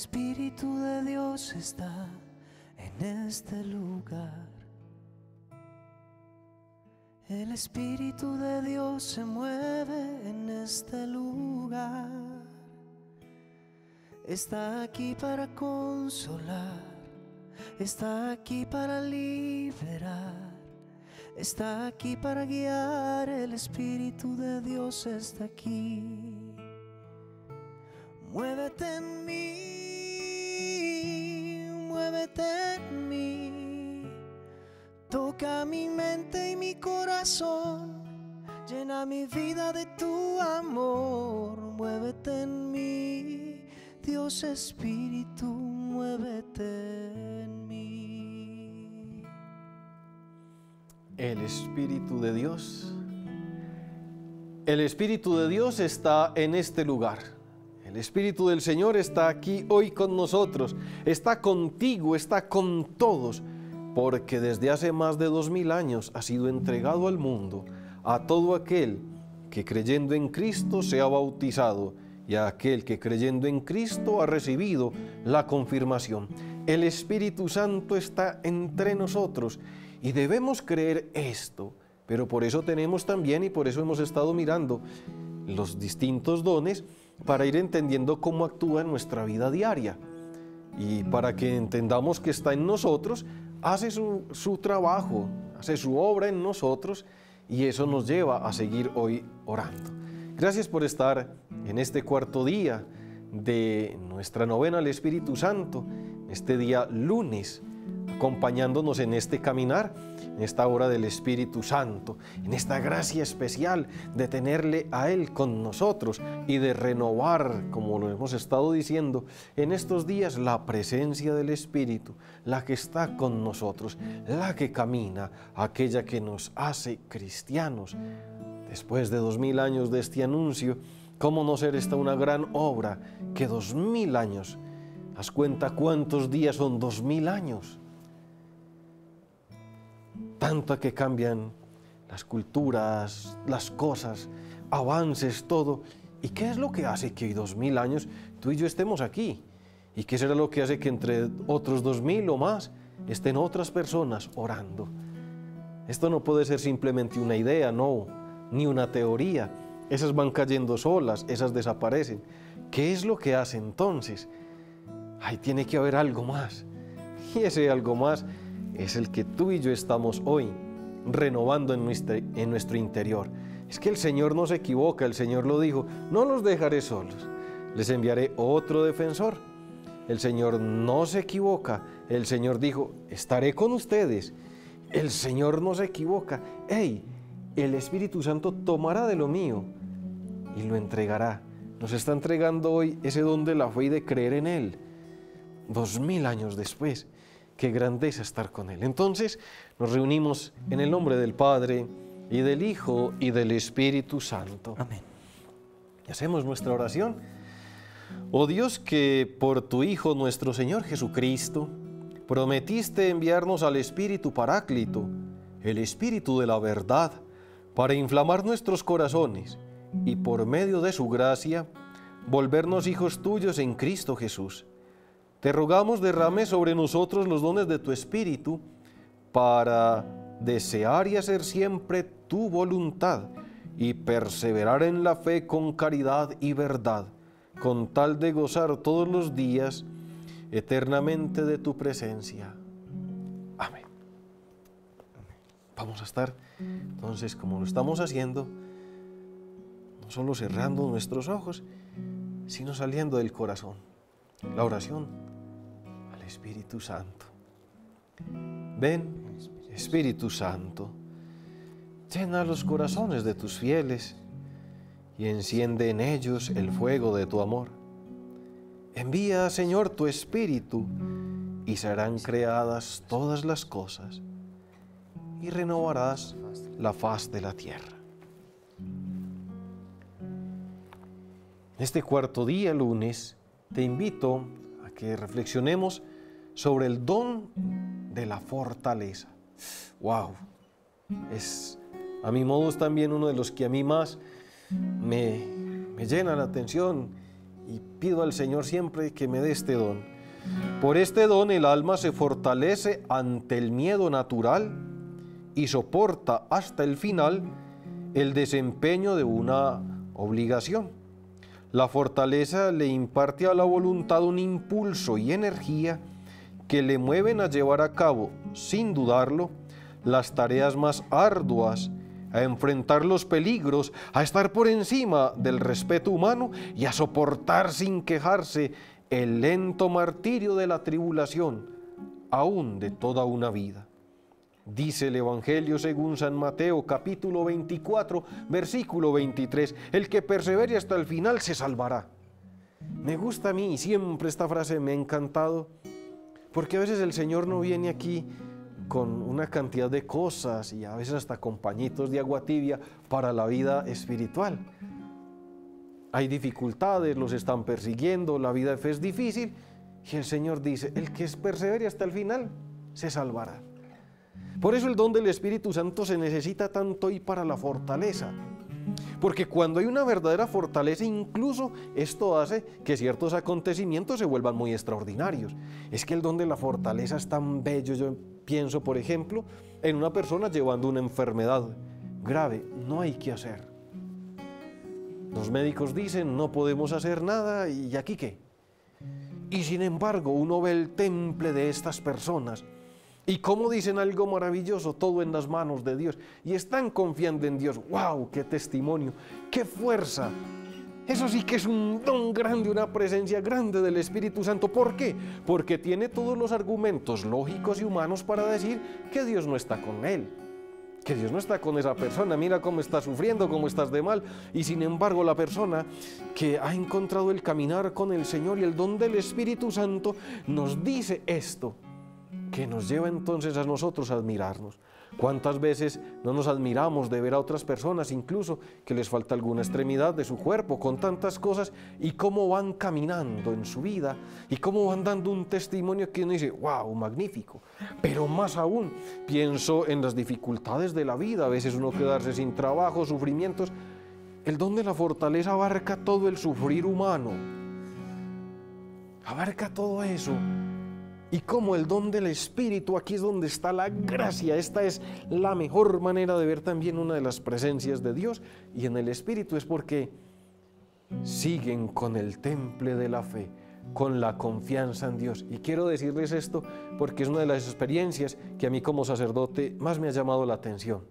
Espíritu de Dios está en este lugar. El Espíritu de Dios se mueve en este lugar. Está aquí para consolar, está aquí para liberar, está aquí para guiar. El Espíritu de Dios está aquí. Muévete en mí, en mí. Toca mi mente y mi corazón. Llena mi vida de tu amor. Muévete en mí, Dios Espíritu, muévete en mí. El Espíritu de Dios. El Espíritu de Dios está en este lugar. El Espíritu del Señor está aquí hoy con nosotros, está contigo, está con todos, porque desde hace más de dos mil años ha sido entregado al mundo a todo aquel que creyendo en Cristo se ha bautizado y a aquel que creyendo en Cristo ha recibido la confirmación. El Espíritu Santo está entre nosotros y debemos creer esto, pero por eso tenemos también y por eso hemos estado mirando los distintos dones para ir entendiendo cómo actúa en nuestra vida diaria y para que entendamos que está en nosotros, hace su, trabajo, hace su obra en nosotros y eso nos lleva a seguir hoy orando. Gracias por estar en este cuarto día de nuestra novena al Espíritu Santo, este día lunes acompañándonos en este caminar, en esta hora del Espíritu Santo, en esta gracia especial de tenerle a Él con nosotros y de renovar, como lo hemos estado diciendo, en estos días la presencia del Espíritu, la que está con nosotros, la que camina, aquella que nos hace cristianos. Después de dos mil años de este anuncio, ¿cómo no ser esta una gran obra que dos mil años? Haz cuenta cuántos días son dos mil años tanto que cambian las culturas, las cosas, avances, todo. ¿Y qué es lo que hace que hoy dos mil años tú y yo estemos aquí? ¿Y qué será lo que hace que entre otros dos mil o más estén otras personas orando? Esto no puede ser simplemente una idea, no, ni una teoría. Esas van cayendo solas, esas desaparecen. ¿Qué es lo que hace entonces? Ahí tiene que haber algo más. Y ese algo más es el que tú y yo estamos hoy renovando en nuestro, interior. Es que el Señor no se equivoca, el Señor lo dijo, no los dejaré solos, les enviaré otro defensor. El Señor no se equivoca, el Señor dijo, estaré con ustedes. El Señor no se equivoca. ¡Ey! El Espíritu Santo tomará de lo mío y lo entregará. Nos está entregando hoy ese don de la fe y de creer en Él. Dos mil años después qué grandeza estar con Él. Entonces nos reunimos en el nombre del Padre y del Hijo y del Espíritu Santo. Amén. Y hacemos nuestra oración. Oh Dios, que por tu Hijo nuestro Señor Jesucristo prometiste enviarnos al Espíritu Paráclito, el Espíritu de la verdad, para inflamar nuestros corazones y por medio de su gracia volvernos hijos tuyos en Cristo Jesús te rogamos derrame sobre nosotros los dones de tu Espíritu para desear y hacer siempre tu voluntad y perseverar en la fe con caridad y verdad, con tal de gozar todos los días eternamente de tu presencia. Amén. Vamos a estar entonces como lo estamos haciendo, no solo cerrando nuestros ojos, sino saliendo del corazón. La oración Espíritu Santo. Ven, Espíritu Santo, llena los corazones de tus fieles y enciende en ellos el fuego de tu amor. Envía, Señor, tu Espíritu y serán creadas todas las cosas y renovarás la faz de la tierra. Este cuarto día, lunes, te invito a que reflexionemos sobre el don de la fortaleza. ¡Wow! Es a mi modo es también uno de los que a mí más me, me llena la atención y pido al Señor siempre que me dé este don. Por este don el alma se fortalece ante el miedo natural y soporta hasta el final el desempeño de una obligación. La fortaleza le imparte a la voluntad un impulso y energía que le mueven a llevar a cabo, sin dudarlo, las tareas más arduas, a enfrentar los peligros, a estar por encima del respeto humano y a soportar sin quejarse el lento martirio de la tribulación, aún de toda una vida. Dice el Evangelio según San Mateo capítulo 24, versículo 23, el que persevere hasta el final se salvará. Me gusta a mí y siempre esta frase me ha encantado, porque a veces el Señor no viene aquí con una cantidad de cosas y a veces hasta con pañitos de agua tibia para la vida espiritual. Hay dificultades, los están persiguiendo, la vida es difícil y el Señor dice, el que persevere hasta el final se salvará. Por eso el don del Espíritu Santo se necesita tanto y para la fortaleza. Porque cuando hay una verdadera fortaleza, incluso esto hace que ciertos acontecimientos se vuelvan muy extraordinarios. Es que el don de la fortaleza es tan bello. Yo pienso, por ejemplo, en una persona llevando una enfermedad grave. No hay que hacer. Los médicos dicen, no podemos hacer nada y aquí qué. Y sin embargo, uno ve el temple de estas personas y como dicen algo maravilloso, todo en las manos de Dios. Y están confiando en Dios. ¡Wow! ¡Qué testimonio! ¡Qué fuerza! Eso sí que es un don grande, una presencia grande del Espíritu Santo. ¿Por qué? Porque tiene todos los argumentos lógicos y humanos para decir que Dios no está con él. Que Dios no está con esa persona. Mira cómo está sufriendo, cómo estás de mal. Y sin embargo la persona que ha encontrado el caminar con el Señor y el don del Espíritu Santo nos dice esto que nos lleva entonces a nosotros a admirarnos. ¿Cuántas veces no nos admiramos de ver a otras personas, incluso que les falta alguna extremidad de su cuerpo, con tantas cosas, y cómo van caminando en su vida, y cómo van dando un testimonio que uno dice, wow, magnífico. Pero más aún, pienso en las dificultades de la vida, a veces uno quedarse sin trabajo, sufrimientos. El don de la fortaleza abarca todo el sufrir humano, abarca todo eso y como el don del Espíritu, aquí es donde está la gracia. Esta es la mejor manera de ver también una de las presencias de Dios. Y en el Espíritu es porque siguen con el temple de la fe, con la confianza en Dios. Y quiero decirles esto porque es una de las experiencias que a mí como sacerdote más me ha llamado la atención.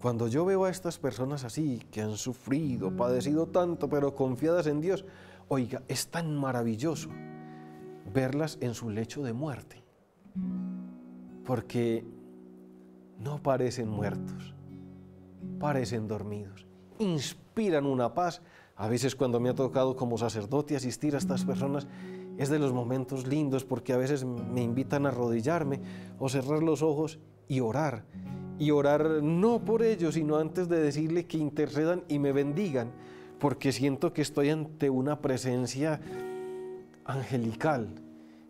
Cuando yo veo a estas personas así, que han sufrido, padecido tanto, pero confiadas en Dios, oiga, es tan maravilloso verlas en su lecho de muerte, porque no parecen muertos, parecen dormidos, inspiran una paz. A veces cuando me ha tocado como sacerdote asistir a estas personas, es de los momentos lindos porque a veces me invitan a arrodillarme o cerrar los ojos y orar. Y orar no por ellos, sino antes de decirle que intercedan y me bendigan, porque siento que estoy ante una presencia angelical.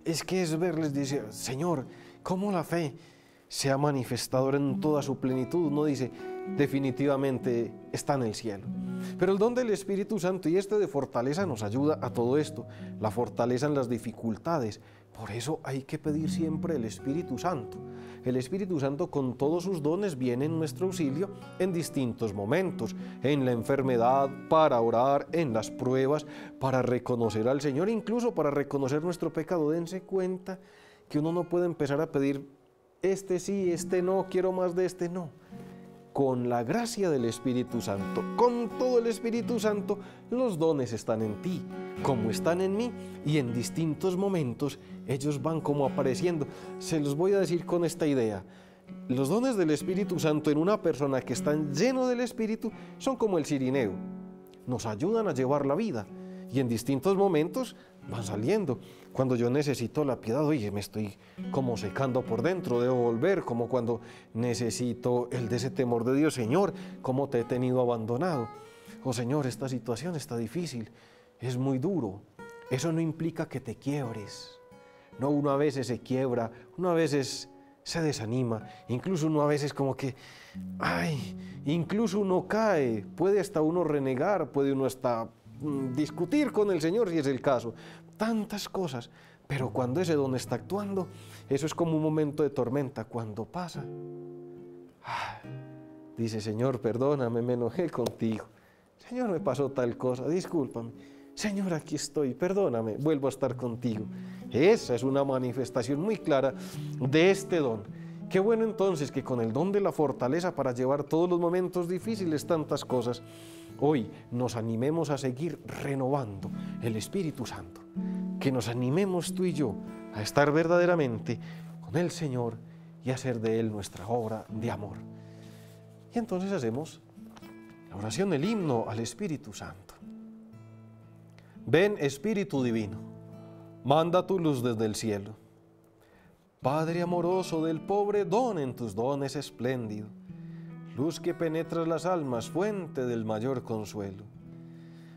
Es que es verles, dice, Señor, ¿cómo la fe se ha manifestado en toda su plenitud? Uno dice, definitivamente está en el cielo. Pero el don del Espíritu Santo y este de fortaleza nos ayuda a todo esto, la fortaleza en las dificultades, por eso hay que pedir siempre el Espíritu Santo. El Espíritu Santo con todos sus dones viene en nuestro auxilio en distintos momentos, en la enfermedad, para orar, en las pruebas, para reconocer al Señor, incluso para reconocer nuestro pecado. Dense cuenta que uno no puede empezar a pedir, este sí, este no, quiero más de este no con la gracia del Espíritu Santo, con todo el Espíritu Santo, los dones están en ti, como están en mí, y en distintos momentos ellos van como apareciendo. Se los voy a decir con esta idea. Los dones del Espíritu Santo en una persona que está lleno del Espíritu son como el cirineo, nos ayudan a llevar la vida y en distintos momentos van saliendo. Cuando yo necesito la piedad, oye, me estoy como secando por dentro, debo volver, como cuando necesito el de ese temor de Dios, Señor, ¿cómo te he tenido abandonado? Oh Señor, esta situación está difícil, es muy duro. Eso no implica que te quiebres. No, uno a veces se quiebra, uno a veces se desanima, incluso uno a veces como que, ay, incluso uno cae, puede hasta uno renegar, puede uno hasta mm, discutir con el Señor si es el caso. Tantas cosas. Pero cuando ese don está actuando, eso es como un momento de tormenta. Cuando pasa, dice, Señor, perdóname, me enojé contigo. Señor, me pasó tal cosa, discúlpame. Señor, aquí estoy, perdóname, vuelvo a estar contigo. Esa es una manifestación muy clara de este don. Qué bueno entonces que con el don de la fortaleza para llevar todos los momentos difíciles, tantas cosas, hoy nos animemos a seguir renovando el Espíritu Santo. Que nos animemos tú y yo a estar verdaderamente con el Señor y hacer de Él nuestra obra de amor. Y entonces hacemos la oración del himno al Espíritu Santo. Ven Espíritu Divino, manda tu luz desde el cielo. Padre amoroso del pobre, don en tus dones espléndido, luz que penetras las almas, fuente del mayor consuelo.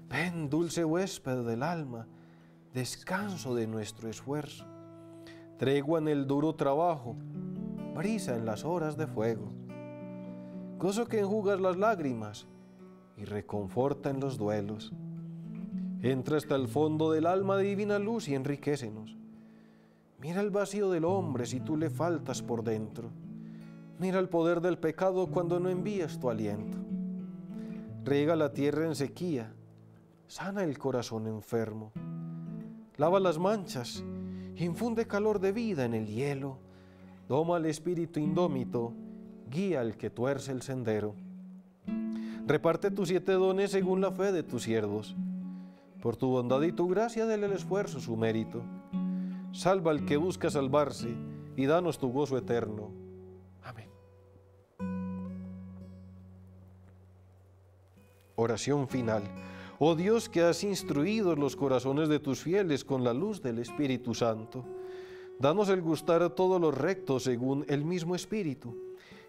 Ven, dulce huésped del alma, descanso de nuestro esfuerzo, tregua en el duro trabajo, brisa en las horas de fuego, gozo que enjugas las lágrimas y reconforta en los duelos. Entra hasta el fondo del alma de divina luz y enriquecenos. Mira el vacío del hombre si tú le faltas por dentro. Mira el poder del pecado cuando no envías tu aliento. Riega la tierra en sequía, sana el corazón enfermo. Lava las manchas, infunde calor de vida en el hielo Toma al espíritu indómito, guía al que tuerce el sendero. Reparte tus siete dones según la fe de tus siervos. Por tu bondad y tu gracia, déle el esfuerzo su mérito. Salva al que busca salvarse y danos tu gozo eterno. Oración final. Oh Dios que has instruido los corazones de tus fieles con la luz del Espíritu Santo Danos el gustar todo lo recto según el mismo Espíritu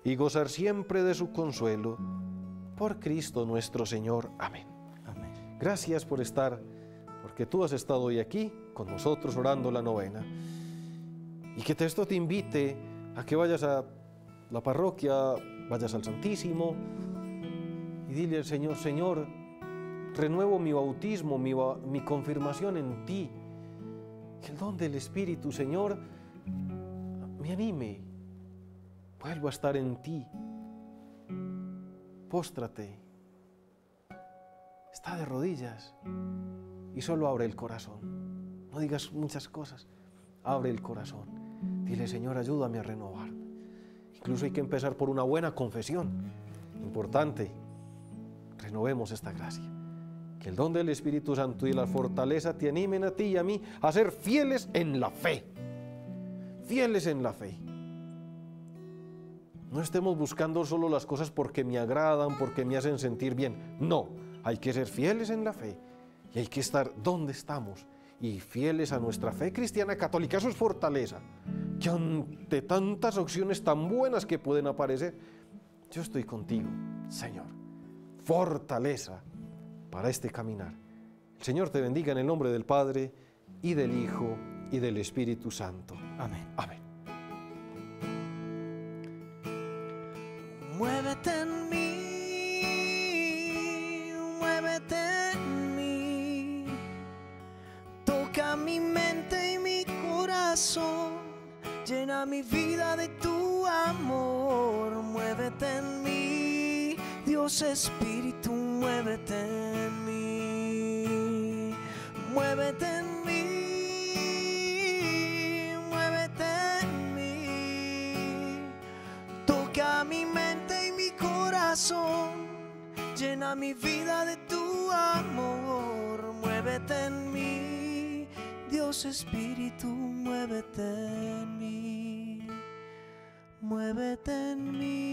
y gozar siempre de su consuelo. Por Cristo nuestro Señor. Amén. Amén. Gracias por estar, porque tú has estado hoy aquí con nosotros orando la novena. Y que esto te invite a que vayas a la parroquia, vayas al Santísimo dile al Señor, Señor, renuevo mi bautismo, mi, mi confirmación en ti que el don del Espíritu, Señor, me anime. Vuelvo a estar en ti. Póstrate. Está de rodillas y solo abre el corazón. No digas muchas cosas. Abre el corazón. Dile, Señor, ayúdame a renovar. Incluso hay que empezar por una buena confesión. Importante. Renovemos esta gracia. Que el don del Espíritu Santo y la fortaleza te animen a ti y a mí a ser fieles en la fe. Fieles en la fe. No estemos buscando solo las cosas porque me agradan, porque me hacen sentir bien. No, hay que ser fieles en la fe y hay que estar donde estamos y fieles a nuestra fe cristiana católica. Eso es fortaleza. Que ante tantas opciones tan buenas que pueden aparecer, yo estoy contigo, Señor. Fortaleza para este caminar. El Señor te bendiga en el nombre del Padre y del Hijo y del Espíritu Santo. Amén. Amén. Dios Espíritu, muévete muévete en mí, muévete en mí, toca mi mente y mi corazón, llena mi vida de tu amor, muévete en mí, Dios Espíritu, muévete en mí, muévete en mí,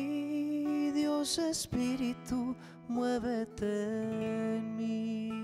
Espíritu, muévete en mí.